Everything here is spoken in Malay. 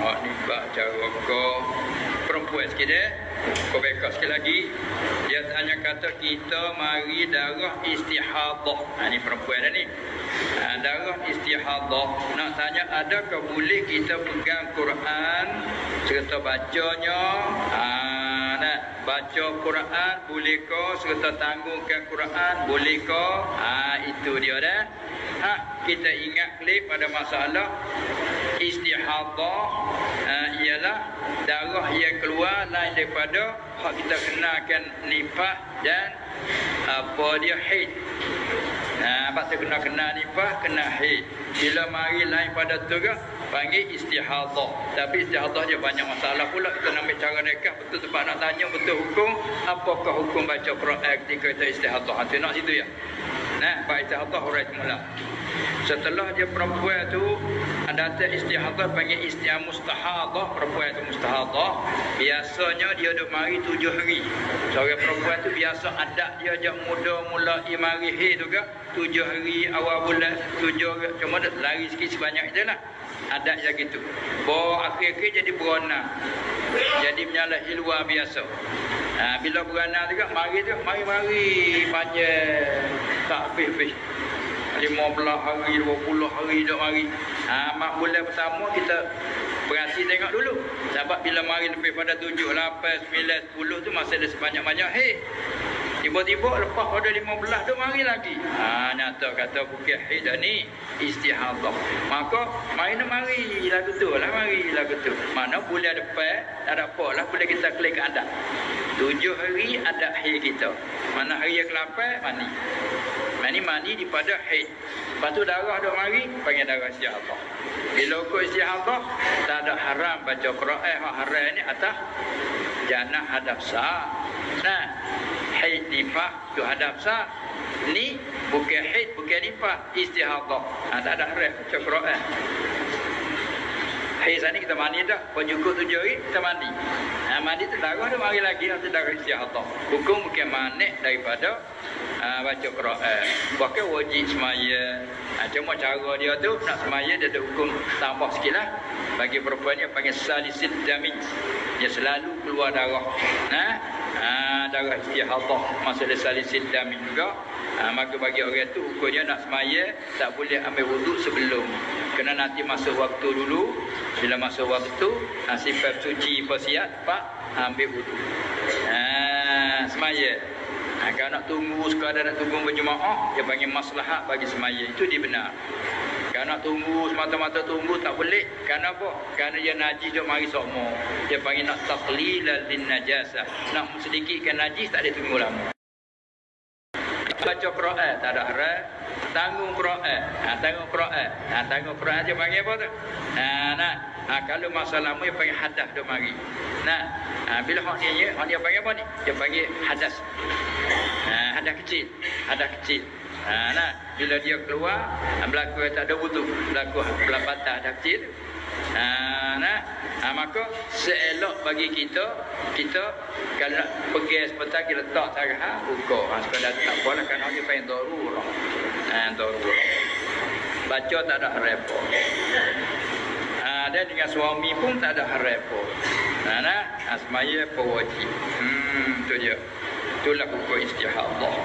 hak ni bak cara kau perempuan sikit eh. Kau beka sikit lagi. Dia tanya kata kita mari darah istihadah. Ha, ni perempuan dah ni. Ha, darah istihadah. Nak tanya adakah boleh kita pegang Quran serta bacanya? Ha, nak baca Quran boleh ke serta tanggungkan Quran boleh ke? Ha, itu dia dah. Ha, kita ingat klik pada masalah istihadah uh, ialah darah yang keluar lain daripada hak kita kenakan nifah dan apa dia haid. Nah, tu kena kena nifah, kena haid. Bila mari lain pada tu ke, panggil istihadah. Tapi istihadah dia banyak masalah pula. Kita nak ambil cara nikah, betul sebab nak tanya betul hukum. Apakah hukum baca Quran ketika kita istihadah? Itu nak situ ya. Nah, baca istihadah orang mula. Setelah dia perempuan tu ada istihadah panggil istiah mustahadah. Perempuan tu mustahadah. Biasanya dia duk mari tujuh hari. Seorang perempuan tu biasa adat dia ajak muda mula imari he tu ke. Tujuh hari awal bulan tujuh hari. Cuma lari sikit sebanyak je lah. Adat yang gitu. Bawa akhir-akhir jadi beranak jadi menyalahi luar biasa. Ha, bila beranak juga mari tu mari-mari panjang. Tak habis-habis 15 hari, 20 hari dah mari. Ha, mak bulan pertama kita berhati tengok dulu. Sebab bila mari lebih pada 7, 8, 9, 10 tu masih ada sebanyak-banyak. Hei, tiba-tiba lepas pada 15 tu mari lagi. Ha, nyata kata bukit hei dah ni istihadah. Maka main mari lagu tu lah, mari lagu tu. Mana bulan depan, tak ada apa lah, boleh kita klik adat. Tujuh hari ada hei kita. Mana hari yang ke-8, mani. Mani mani daripada haid. Lepas tu darah duk mari panggil darah istihadah. Bila ukur istihadah tak ada haram baca Quran eh haram ni atas janah hadap sah. Nah, haid nifah tu hadap sah. Ni bukan haid bukan nifah istihadah. Ha, tak ada haram baca Quran. Haid sana kita mandi dah. Cukup tujuh hari kita mandi. Ha, mandi tu darah tu mari lagi atau darah istihadah. Hukum bukan manik daripada ha, baca Quran. Bahkan wajib semaya. Ha, cuma cara dia tu nak semaya dia ada hukum tambah sikit lah. Bagi perempuan ni panggil salisid damin. Dia selalu keluar darah. Ha? Ha, darah istihadah. Masalah salisid damin juga. Ha, maka bagi orang tu hukumnya nak semaya tak boleh ambil wuduk sebelum. Kena nanti masuk waktu dulu. Bila masuk waktu, ha, sifat suci persiat, pak ambil wuduk. Ha, semaya. Kalau nak tunggu sekadar nak tunggu berjemaah, dia panggil maslahat bagi semaya. Itu dia benar. Kalau nak tunggu semata-mata tunggu tak boleh. Kerana apa? Kerana dia najis dia mari sokmo. Dia panggil nak taqlilal din najasah. Nak sedikitkan najis tak ada tunggu lama. Baca Quran tak ada haram. Tanggung Quran. Ha, tanggung Quran. Ha, tanggung Quran dia panggil apa tu? Ha, nah. Ha, kalau masa lama dia panggil hadas dia mari. Nah. Ha, bila hak dia, hak dia panggil apa ni? Dia panggil hadas. Ha, hadas kecil. Hadas kecil. Ha, nah. Bila dia keluar, berlaku tak ada wudu. Berlaku belah hadas kecil. Ha, nah. Ha, maka seelok bagi kita, kita kalau nak pergi sebentar kita letak tarah buka. Ha, sekadar tak apalah kerana dia pengen darurah. Ha, darurah. Baca tak ada repot. Ha, dan dengan suami pun tak ada repot. Ha, nah. Ha, semaya pewajib. Hmm, tu dia. Itulah hukum istihadah.